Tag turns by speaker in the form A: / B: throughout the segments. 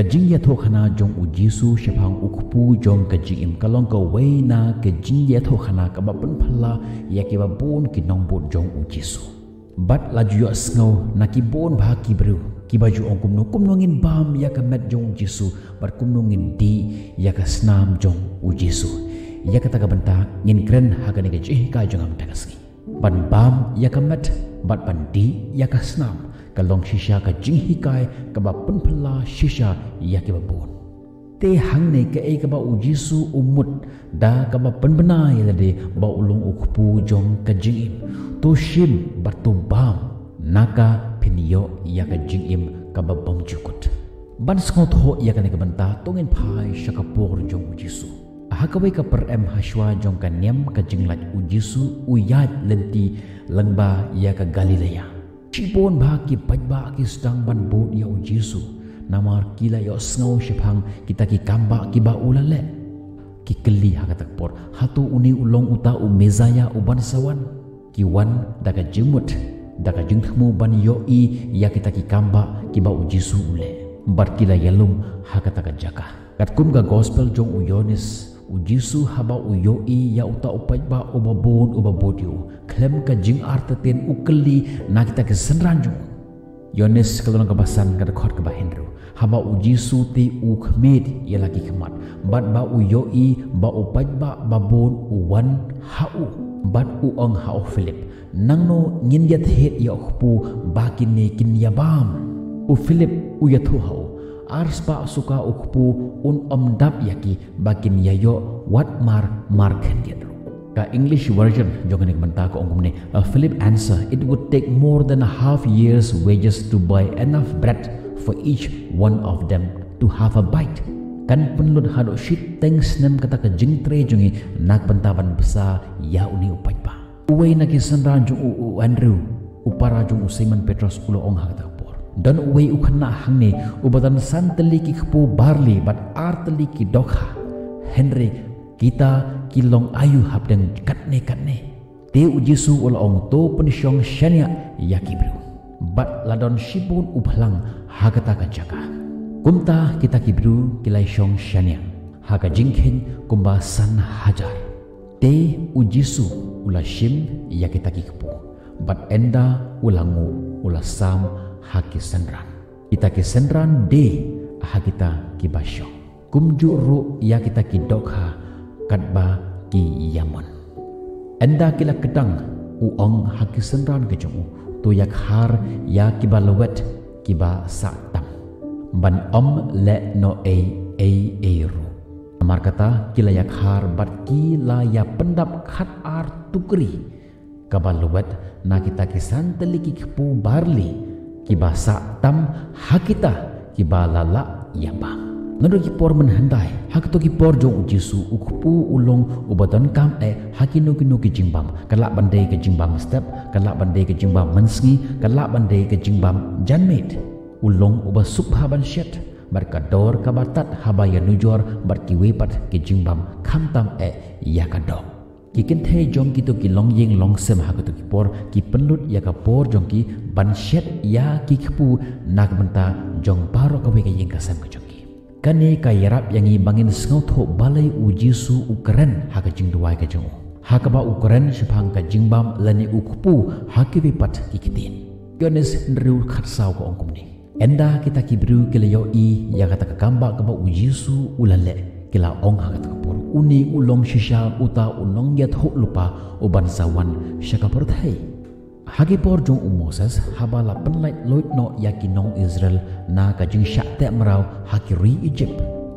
A: kajing ya tho khana jong u jisu shapang ukpu jong kajing im kalong ka wei na kajing ya tho khana ka ba pen phalla ya ke ba bon ki nong bot jong u jisu bat la ju asngau na ki bon ba ki bru ki baju ong kum no kum no ngin bam ya ka met jong jisu bat kum no ngin di ya ka snam jong u jisu ya ka ta ka banta ngin kren ha ka ni ka ji ka jong am ta ka ban bam ya ka met bat ban di ya ka snam ka long shisha ka jing hi kai ka ba pun phla shisha ya ke ba bon. Te hang ne ka e ka ba u jisu umut da ka ba pun bana ya de ba ulung u khu jong ka jing im to shim ba to bam naka pinyo ya ka jing im ka ba bom jukut. Ban sko tho ya ka ne ka ban ta tongin phai shaka por jong u jisu ha ka per em hashwa jong ka nyam ka jing lat u jisu u ya lenti langba ya ka galilea Cipon bagi pajba ki sedang ban bot ya Jesu. Namar kila ya sngau shepang kita ki kamba ki ba ulale. Ki keli ha kata por hatu uni ulong uta u mezaya u ban sawan. Ki wan daga jemut daga jengthmu ban yo i ya kita ki kamba ki ba u Jesu ule. Bar kila yalum ha kata ka jaka. Kat kum ga gospel jong u Yonis u jisu haba u yo i ya uta upai ba u babon u babodio klem ka jing arta ten u keli na kita ke senranju yones kalau ka basan ka khot ka bahendro haba u jisu ti u khmed ya lagi khmat bat ba u yo i ba u pai ba babon u wan ha u bat u ong ha u philip. Nang no ngin ya the ya khpu ba ne kin ya bam. U philip u ya thu ha ars pa suka ukpu un omdap yaki bakin yayo what mar mar kendiat ka english version jogan menta ko ongum ne a philip answer it would take more than a half year's wages to buy enough bread for each one of them to have a bite. Kan penlut hado shit thanks nem kata ka jingtre jungi nak pentaban besa ya uni upai pa. Uwe na kisanran ju u andrew upara ju simon petros ulo ong hakata dan uwe ukhna hangne ubatan santali ki khpu barli bat artali ki dokha. Henry kita kilong ayu habdang katne katne. Te ujisu ul ong to pensyong shania yakibru bat ladon shibun ubhalang hagata ka jaka kumta kita kibru kilai shong shania haga jingkhen kumba san hajar. Te ujisu ula shim yakita ki khpu bat enda ulangu ula sam haki senran. Kita ki senran de ha kita ki basyo. Kumju ru ya kita ki dokha katba ki yamon. Enda kila kedang uong haki senran ke jung tu yak har ya ki balawet ki ba saktam. Ban om le no e e e ru. Amar kata kila yak har bat ki la ya pendap khat ar tukri. Kabaluwet na kita kisan teliki kepu barli kiba sa tam hakita kiba lala yamba ngado ki por men hak to ki por jong jisu ukpu ulong ubatan kam e hakino kino ki jingbam kala bandai ke jingbam step kala bandai ke jingbam mensngi kala bandai ke jingbam janmet ulong uba subhaban shet berkador kabatat habaya nujor berkiwepat ke jingbam khamtam e yakadok ki kin jong ki to ki long ying long sem ha to ki por ki penlut ya ka por jong ki ban shet ya ki khpu nak banta jong paro ka we ka ying ka sem ka jong ki. Kane ka yarap yang i bangin sngo tho balai u jisu u keren ha ka jing duai ka jong ha ka ba u keren shphang ka jing bam lani u khpu ha ki we pat ki kitin yones nru khat ko ongkum ni. Enda kita ki bru ke le yo i ya ka ta ka kamba ka ba u jisu u lale kila ong ha ka por uni ulong shisha uta unong yat ho lupa uban sawan shaka perthai hagi por jong moses habala penlait loit no yaki nong israel na ka jing sha te marau haki ri egypt.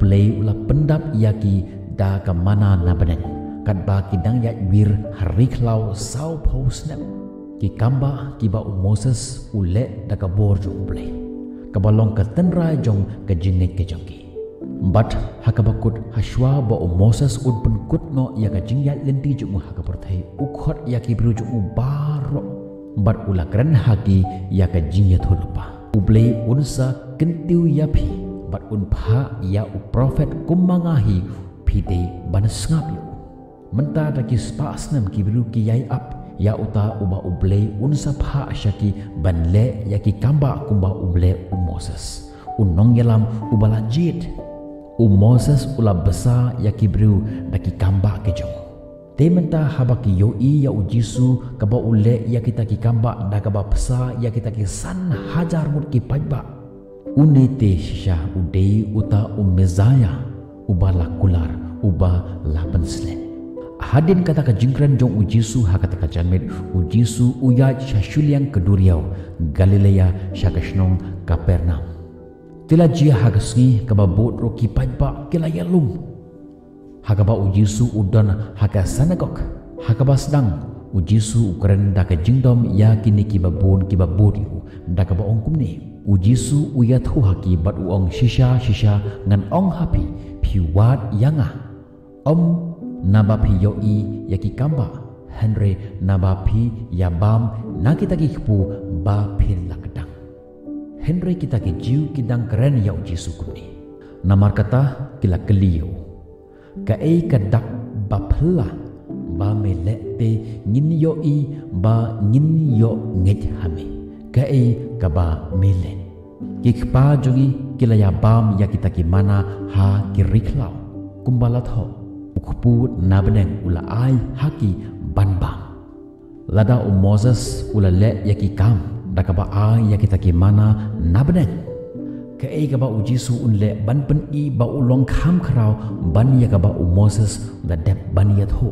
A: Blay ula pendap yaki da ka mana na badan kat ba ki dang yak wir hari klau sau pau snap. Ki kamba ki ba moses da ka bor jong blay kabalong ka tenra jong ka jingit ke But hakabakut hashwa ba o Moses ud pun kut no ya ka jingya lenti ju mu hakaperthai ukhot ya ki bru ju baro. But ula kran haki ya ka jingya thulupa uble unsa kentiu ya phi. But un pha ya u prophet kumangahi phi te ban sngap yu menta ta ki spas ki bru ki yai up ya uta uba uble unsa pha shaki ban le ya ki kamba kumba uble u Moses. Unong yalam ubalajit u Moses ula besar ya kibru daki kamba ke jong te menta haba ki yo i ya u Jisu kaba ule ya kita ki kamba da kaba pesa ya kita ki san hajar mut ki pajba une te shisha u dei uta u mezaya ubala kular uba lapan slen hadin kata ka jingkran jong u Jisu ha kata ka janmet u Jisu u ya shashuliang keduriau Galilea shakashnong Kapernaum Tila jia hagasngi kaba bot ro ki pajba kila yalum. Hakaba ujisu udan haga sanagok. Hakaba sedang ujisu ukren daka jingdom ya kini ki babon ki babot yu daka ba ongkum ni. Ujisu uyat hu haki bat uong shisha shisha ngan ong hapi pi wat yanga. Om naba pi yo i ya ki kamba. Henry naba pi ya bam nakita ki kpu ba pin. Henry kita ke jiu kidang keren ya uji suku ni. Namar kata kila keliu. Ka ei ka dak ba me le te ngin yo i ba ngin yo nget hame. Ka ei ka ba me le. Kik pa jogi kila ya bam ya kita ki mana ha ki riklau. Kumbala tho. Ukpu nabneng ula ai haki ban bam. Lada u Moses ula le ya ki kam da ka ba a ya ki mana na bnen ke e ka ba u jisu un le ban pen i ba u long kham khrao ban ya ka ba u moses da dep ban ya tho.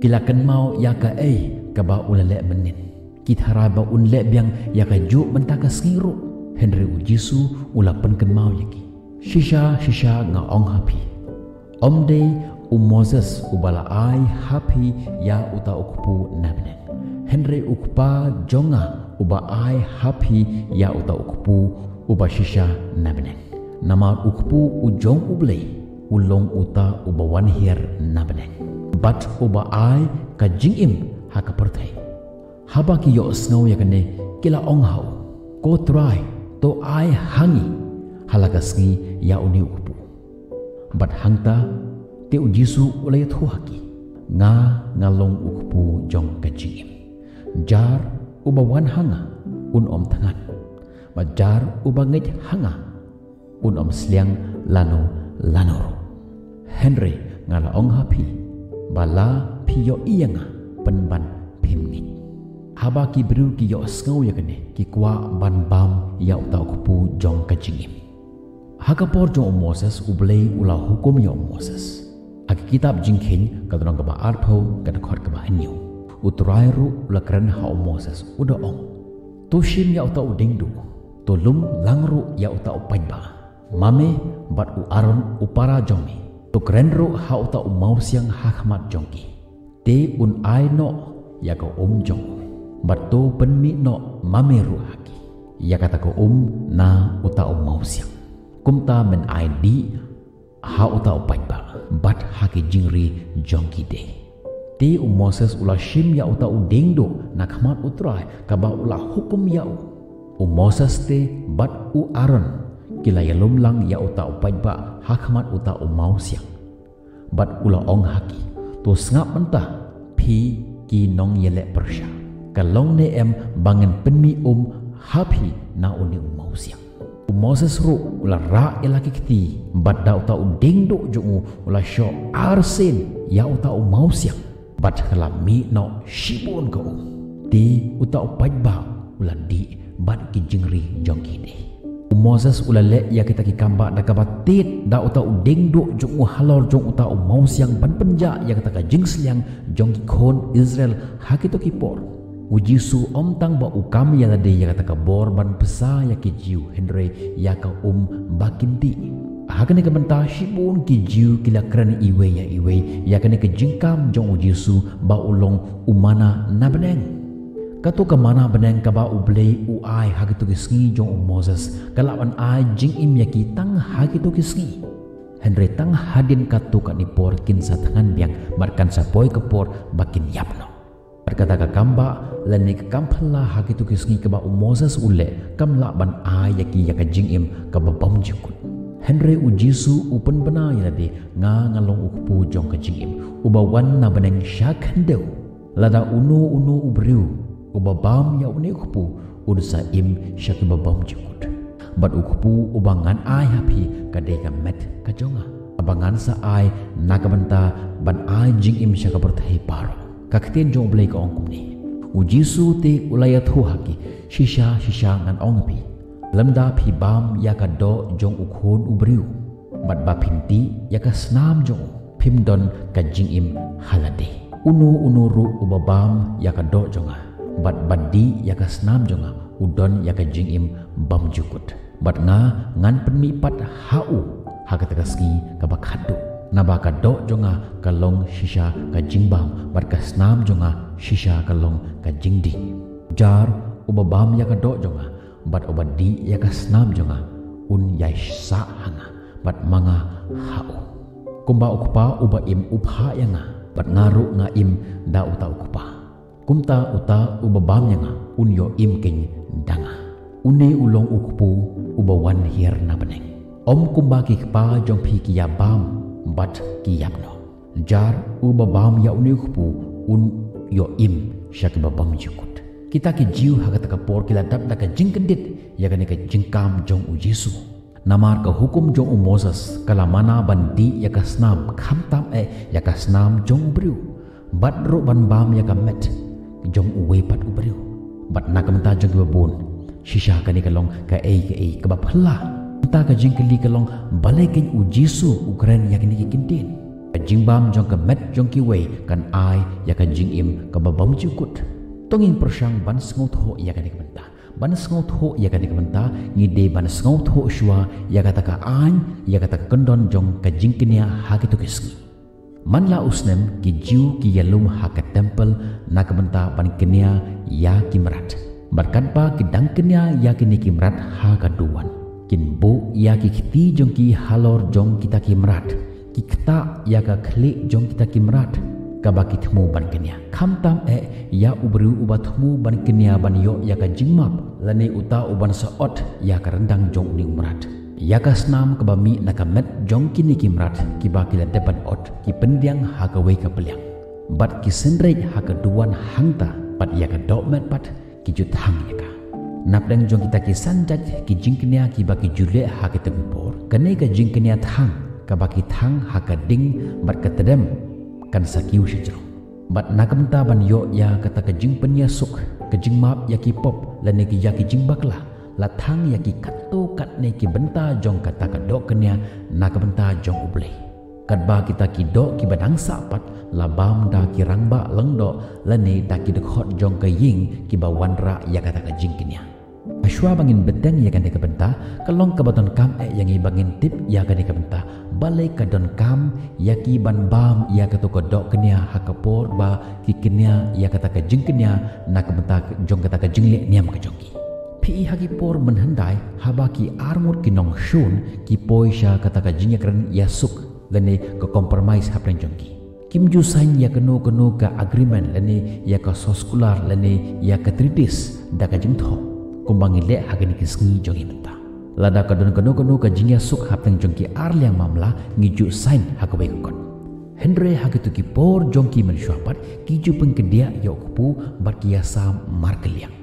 A: Kila kan mau ya ka e ka ba u le menin. Ki thara ba un le byang ya ka ju ban ta ka henry u jisu u la kan mau ya ki. Shisha shisha nga ong happy om u moses u bala ai happy ya uta okupu nabnen henry ukpa jonga uba ai happy ya uta ukpu uba shisha nabne nama ukpu ujong uble ulong uta uba wan hier nabne but uba ai ka jingim ha ka haba ki yo snow ya kane kila ong hau. Ko try to ai hangi halaga ski ya uni ukpu. But hangta te ujisu ulay thuhaki nga ngalong ukpu jong ka jingim jar uba wan hanga un om tangan majar uba hanga un om sliang lano lanoro henry ngala ong hapi bala piyo iyanga penban pimni haba ki bru ki yo skau ya kene ki kwa ban bam ya uta kupu jong kajingim haka por jong moses ublei ula hukum ya moses. Ag kitab jingkin kadrong ka ba arpho kad khot ka ba hanyo utrai ru lakran ha Moses uda ong to shim ya uta uding du to lum lang ru ya uta upai ba mame bat u aron upara jongi to kren ru ha uta u mau siang ha khmat jongi te un ai no ya ko um jong. Bat to pen mi no mame ru haki. Ya kata ko um na uta u mau siang. Kumta men ai di ha uta upai ba bat haki jingri jongi deh ti u Moses ula shim ya uta u dingdo na khamat utrai ka ba ula hukum ya u u Moses te bat u Aaron kila ya lum lang ya uta u pai ba ha khamat uta u mau siang. Bat ula ong haki to ngap mentah pi ki nong yele persha ka long ne em bangen penmi um happy na uni u mau siang. U Moses ru ula ra elaki kiti bat da uta u dingdo jungu ula sho arsen ya uta u mau siang bat khalam mi no shibon ko di uta upaj ba di bat ki jong ki de Moses ula le ya kita ki kamba da ka batit da uta u ding do jong u halor jong uta u mau siang ban penja ya kita ka jing sliang jong ki khon Israel ha ki por. Su om tang ba u kam ya de ya kita ka bor ban pesa ya ki jiu henry ya ka um bakin di hakane ke benta shibun ki jiu kila kran iwe ya iwe ya kane ke jingkam jong ujisu ba ulong umana na beneng. Kato ke mana beneng ka ba uble u ai hagitu ke sngi jong moses. Kalawan ai jing im ya ki tang hagitu ke sngi tang hadin kato ka ni por kin sa tangan biang markan sa poi ke por bakin yapno berkata ka kamba lani ke kampala hagitu ke sngi ka ba moses ule kam la ban ai ya ki ya ka jing im ka ba jikut Henry u Jisu u pen bena ya de nga ngalong u pu jong ka jing uba wan na beneng syak hendeu. Lada unu unu u briu uba bam ya uni ku pu. Un sa im syak ba bam jikut bat ukpu ubangan ai hapi kade ka met ka jonga abangan sa ai nakabanta ban ai jing im shaka berthai paro. Kakten jong blai ka ongkum ni. Ujisu te ulaya thu haki. Shisha shisha ngan ongpi lamda phi bam ya ka do jong ukhon ubriu. Bat ba ya ka snam jong. Phimdon ka jing im halade. Unu unu ru ubabam ya ka do jonga. Bat badi ya ka snam jonga. Udon ya ka jing im bam jukut. Bat nga ngan penmi pat hau. Ha ka takaski ka bakhadu na ba ka do jonga ka long shisha ka jingbam bat ka snam jonga shisha ka long ka jingdi jar ubabam ya ka do jonga bat obadi ya ka snam jonga. Un ya sa hanga. Bat manga hau. Kumba ukupa uba im upha yanga. Bat ngaru nga im da uta ukupa. Kumta uta uba bam yanga. Unyo im king danga. Une ulong ukupu uba wan hier na beneng. Om kumba ki kpa jong phi ki ya bam bat ki yapno jar uba bam ya uni ukupu un yo im shak ba bam jukut kita ki jiu hagat ka por kila dap da ka jingkendit ya ka ne ka jingkam jong u yesu. Namar ka hukum jong Moses. Kala mana bandi ya ka snam kham tam e ya ka snam jong briu bat ro ban bam ya ka met jong uwe pat ubriu bat na ka menta jong babun shisha ka ni kalong ka e ka e ka ba phla ta ka jing kali kalong bale ken u jisu ukran ya ni kintin ka jing bam jong ka met jong ki we kan ai ya ka jing im ka ba bam jukut tongin persang ban sngot ho ya ka ni ka ban sngau tho ya ka dik menta ngi de ban sngau tho shwa ya ka taka an ya ka taka kondon jong ka jingkinia ha tukiski man la usnem ki jiu ki yalum ha ka temple na ka menta ban kenia ya ki merat. Barkan pa ki dang kenia ya ki ni ki merat ha ka duwan kin bu ya ki khti jong ki halor jong kita ki merat. Ki kta ya ka khli jong kita ki merat kabaki thmu ban kenya kham tam e ya ubru uba thmu ban kenya ban yo ya ka jingmap lani uta uban sa ot ya ka rendang jong ni umrat. Ya ka snam ka bami na ka met jong kini kimrat ki ba ki depan ot ki pendiang ha ka we ka peliang. Bat ki sendrej ha ka duan hangta pat ya ka do met pat ki jut hang ya ka. Nap dang jong kita ki sanjat ki jingknya ki ba ki jule ha ka tempor kane ka jingknya thang ka ba ki thang ha ka ding bat ka tedem kan sakiu shijro bat nakamta ban yo ya kata ke jing penya suk ke jing map ya ki pop la ne ki ya ki jing bakla. La thang ya ki katto kat ne ki benta jong kata ka do kenya nakamta jong uble. Kat ba kita ki do ki badang sa pat la bam da ki rangba leng do la ne da ki de khot jong ke ying ki ba wan ra ya kata ka jing kenya Ashwa bangin bedeng ya kan benta, kalong kabaton kam e yang bangin tip ya kan benta, balai kadon kam ya ki ban bam ya kata ko dok kenya hakapor ba ki kenya ya kata ka jing kenya nak benta jong kata ka jing le niam ka jongki pi hagi por menhendai haba ki armor ki nong shun ki poisha kata ka jing kren ya suk lene ko compromise hapren jongki kim ju sain ya kenu kenu ka agreement lene ya ka soskular lene ya ka treaties da ka jing tho. Kumbangi le hagani ki sngi jongi menta lada ka don kanu kanu ka jingya suk hapeng jongki ar liang mamla ngi ju sign hakawe kon. Henry hagitu ki por jongki men shuapat ki ju peng ke dia yo kupu bar ki asa mar keliang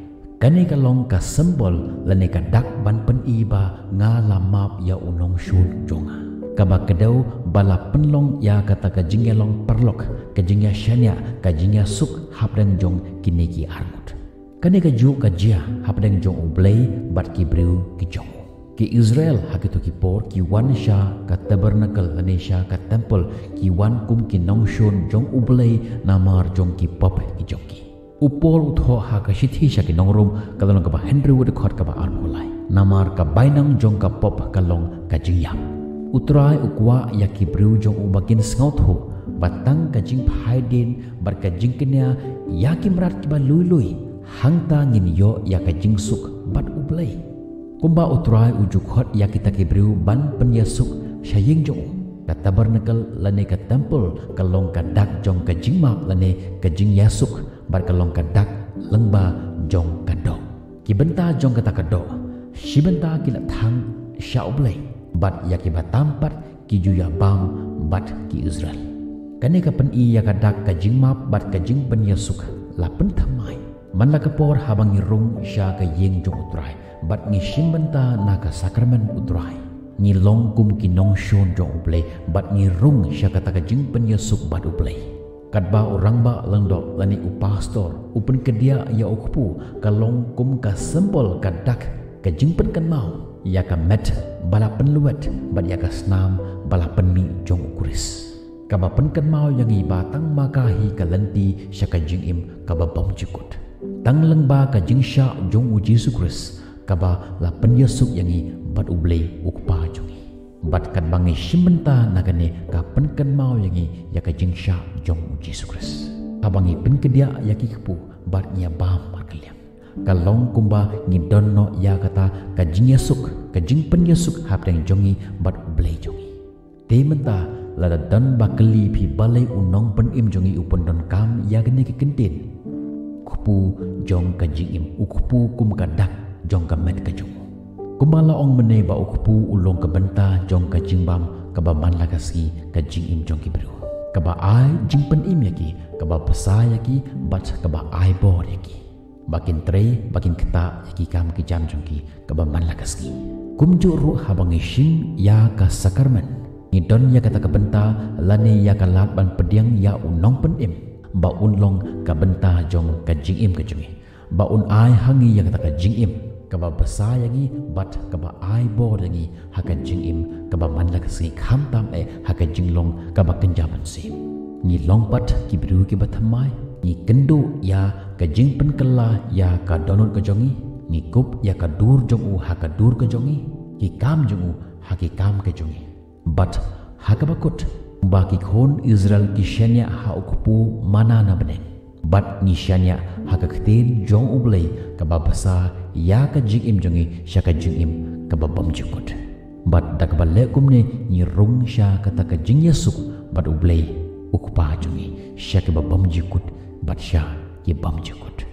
A: kane ka long ka symbol lane ka dak ban pen iba nga la map ya unong shun jonga. Ka ba kedau bala penlong ya kata ka jingya long perlok ka jingya shanya ka jingya suk hapeng jong kineki armut kane ka ju ka jia hapdeng jong ublei bat ki breu ki ki israel hakitu ki por ki wan sha ka tabernacle ane sha ka temple ki wan kum ki nong shon jong ublei namar jong ki pop ki jong ki. Upol utho ha ka shithi sha ki nong rum ka ba henry wood khot ka ba ar mulai namar ka bainang jong ka pop ka long ka jingya utrai ukwa ya ki breu jong ubakin sngaut ho batang ka jing phai din bar ka jing kenya ya ki mrat ki ba lui lui hangta ngin yo ya ka jingsuk bat ublay kumba utrai ujuk hot ya kita ke briu ban penyasuk syaying jong. Ka tabernacle lane ka temple ka ka dak jong ka jingma lane ka jing yasuk bar ka ka dak lengba jong ka do. Ki benta jong ka ta do shi benta ki la thang sha ublay bat ya ki batampat ki ju ya bam bat ki israel. Kane ka pen i ya ka dak ka jingma bat ka jing penyasuk la pen thamai man la kapor habang irung sha ka yeng jong utrai bat ngi shimbanta naka sakramen utrai. Ni long kum ki nong shon jong uble bat ni rung sya kata ka jing pen yesuk bat uble kat ba orang ba lang do lani u pastor upen ke dia ya ukpu ka long kum ka sempol ka dak ka jing pen kan mau ya ka met bala pen luet bat ya ka snam bala pen mi jong ukuris ka ba pen kan mau yang i batang makahi ka lenti sya ka jing im bom jikut. Tang lang ba ka jing sya jong u jesus ka ba la pen yesuk yang i bat ublei ukpa jungi bat kan bangi shimbenta nagane ka penkan mau yangi ya ka jingsha jong Jesus Christ abangi penkedia ya ki kepu bat nya bam makliam ka long kumba ni donno ya kata ka jing yesuk ka jing pen yesuk hap deng jongi bat ublei jongi te menta lada dan bakli pi balai unong pen im jongi upon don kam ya gane ki kentin. Kupu jong ka jing im ukupu kum ka dak jong ka met ka jong Kumbala ong mene ba ukpu ulong ke benta jong ka jingbam ka ba man lagasi ka jing im jong ki bru. Ka ba ai jing pen im yaki ka ba pesa yaki bat ka ba ai bor yaki. Bakin tre bakin keta yaki kam ki jam jong ki ka ba man lagasi. Kum ju ru ha bang ishing ya ka sakarman. Ni don ya kata ka benta lani ya ka lat ban pediang ya unong pen im. Ba unlong ka benta jong ka jing im ka jong. Ba un ai hangi ya kata ka im kaba besar lagi bat kaba ai bo lagi. Haka jing im kaba man lagi si kham tam e haka jing long kaba kenjaman si. Ni long pat ki bru ki bathamai ni kendo ya ka jing pen kala ya ka donot ka jongi. Ni kup ya ka dur jong u haka dur ka jongi. Ki kam jong u haki kam ka jongi. Bat haka bakut. Baki khon israel ki shenya ha ukpu mana na beneng bat ni shenya haka ktin jong ublei ka babasa ya ka jing im jongi sha ka jing im ka babam jukut bat dak balle kumne ni rung sha ka ta ka jing yesuk bat ublei ukpa jongi ka babam jukut bat sha ki bam jukut